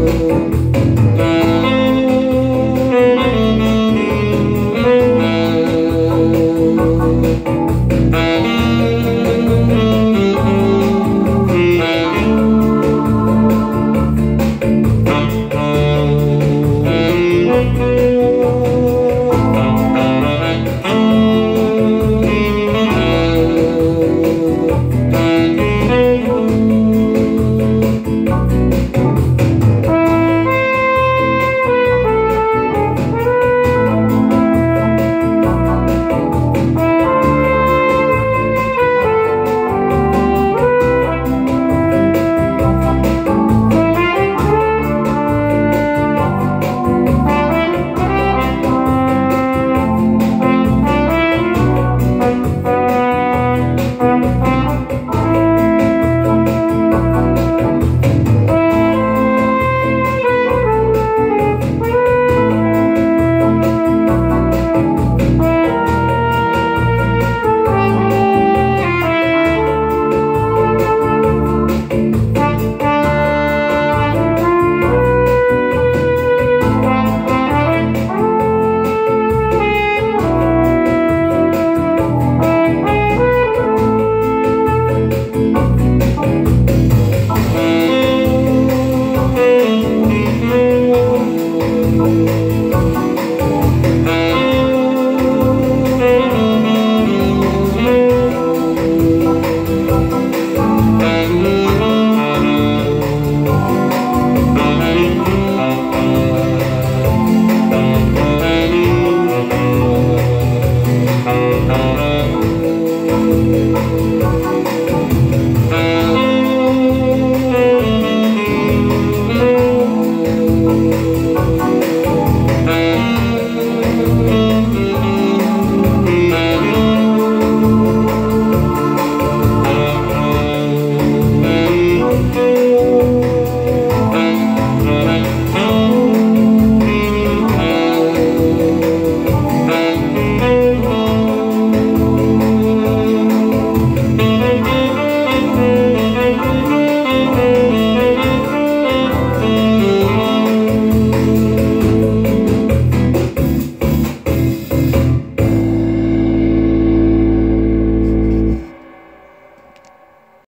love.